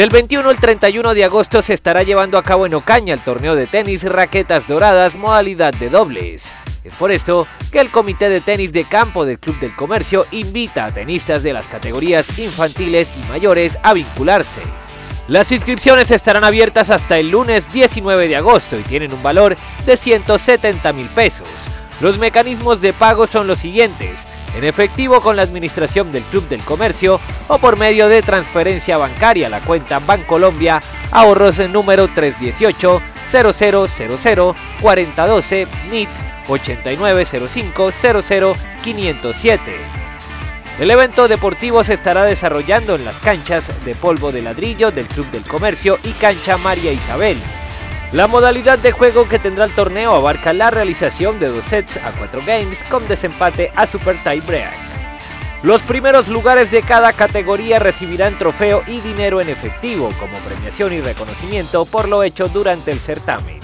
Del 21 al 31 de agosto se estará llevando a cabo en Ocaña el torneo de tenis Raquetas Doradas modalidad de dobles. Es por esto que el Comité de Tenis de Campo del Club del Comercio invita a tenistas de las categorías infantiles y mayores a vincularse. Las inscripciones estarán abiertas hasta el lunes 19 de agosto y tienen un valor de 170 mil pesos. Los mecanismos de pago son los siguientes, en efectivo con la administración del Club del Comercio o por medio de transferencia bancaria a la cuenta Bancolombia ahorros en número 318 0000 4012 NIT 8905 507. El evento deportivo se estará desarrollando en las canchas de polvo de ladrillo del Club del Comercio y cancha María Isabel, la modalidad de juego que tendrá el torneo abarca la realización de dos sets a cuatro games con desempate a Super Tie Break. Los primeros lugares de cada categoría recibirán trofeo y dinero en efectivo como premiación y reconocimiento por lo hecho durante el certamen.